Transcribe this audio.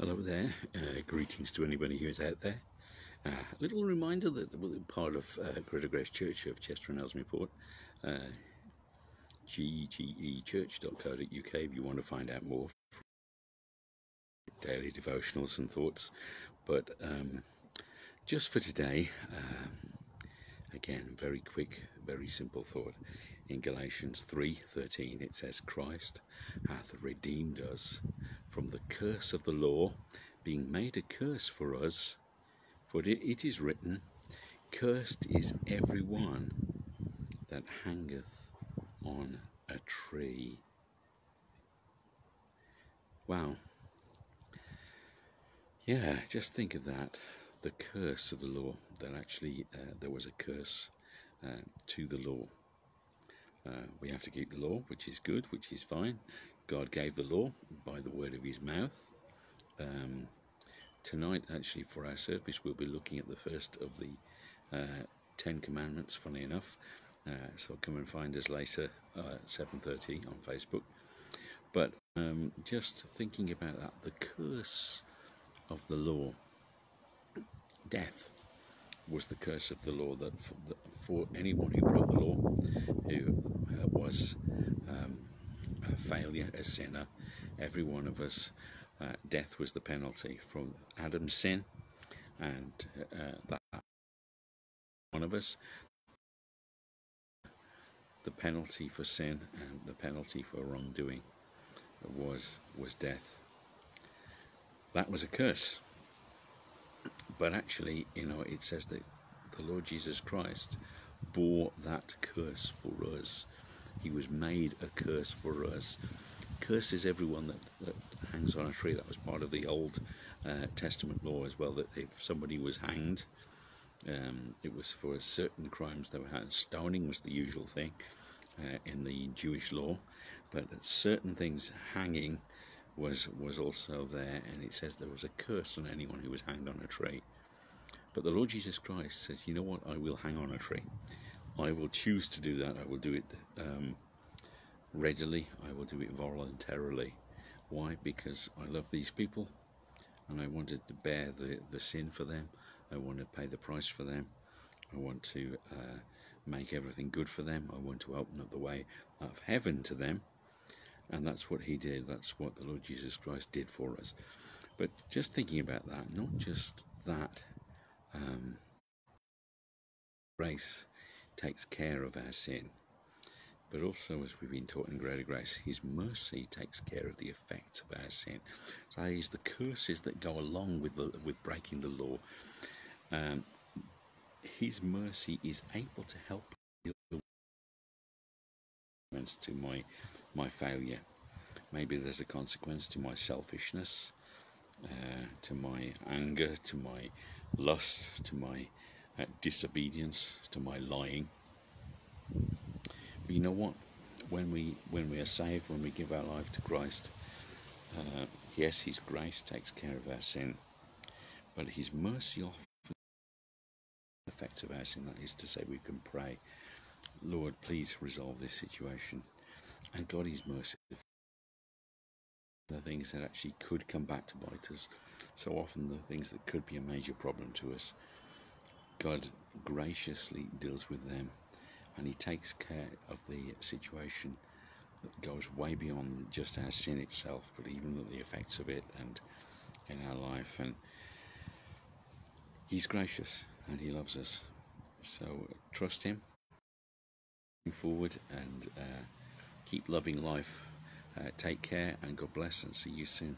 Hello there. Uh, greetings to anybody who's out there. A uh, little reminder that we're part of uh, Greater Grace Church of Chester and Ellesmere uh, ggechurch.co.uk if you want to find out more daily devotionals and thoughts. But um, just for today, um, again, very quick, very simple thought. In Galatians 3:13 it says Christ hath redeemed us from the curse of the law, being made a curse for us, for it is written, Cursed is every one that hangeth on a tree. Wow. Yeah, just think of that. The curse of the law. That actually uh, there was a curse uh, to the law. Uh, we have to keep the law, which is good, which is fine. God gave the law by the word of his mouth. Um, tonight, actually, for our service, we'll be looking at the first of the uh, Ten Commandments, funny enough. Uh, so come and find us later uh, 7.30 on Facebook. But um, just thinking about that, the curse of the law, death was the curse of the law that for, for anyone who broke the law, who was um, a failure, a sinner, every one of us, uh, death was the penalty from Adam's sin, and uh, that one of us, the penalty for sin and the penalty for wrongdoing was was death. That was a curse. But actually, you know, it says that the Lord Jesus Christ bore that curse for us. He was made a curse for us. Curses everyone that, that hangs on a tree. That was part of the Old uh, Testament law as well. That if somebody was hanged, um, it was for certain crimes they were. Stoning was the usual thing uh, in the Jewish law, but certain things hanging was was also there, and it says there was a curse on anyone who was hanged on a tree. But the Lord Jesus Christ says, "You know what? I will hang on a tree. I will choose to do that. I will do it um, readily. I will do it voluntarily. Why? Because I love these people, and I wanted to bear the the sin for them. I want to pay the price for them. I want to uh, make everything good for them. I want to open up the way of heaven to them." And that's what he did. That's what the Lord Jesus Christ did for us. But just thinking about that, not just that, um, grace takes care of our sin, but also, as we've been taught in Greater Grace, His mercy takes care of the effects of our sin. So, is the curses that go along with the, with breaking the law. Um, his mercy is able to help to my my failure. Maybe there's a consequence to my selfishness, uh, to my anger, to my lust, to my uh, disobedience, to my lying. But you know what? When we when we are saved, when we give our life to Christ, uh, yes, His grace takes care of our sin, but His mercy often effects of our sin. That is to say, we can pray, Lord, please resolve this situation. And God is merciful. The things that actually could come back to bite us. So often, the things that could be a major problem to us, God graciously deals with them and He takes care of the situation that goes way beyond just our sin itself, but even the effects of it and in our life. And He's gracious and He loves us. So trust Him forward and uh, keep loving life. Uh, take care and God bless and see you soon.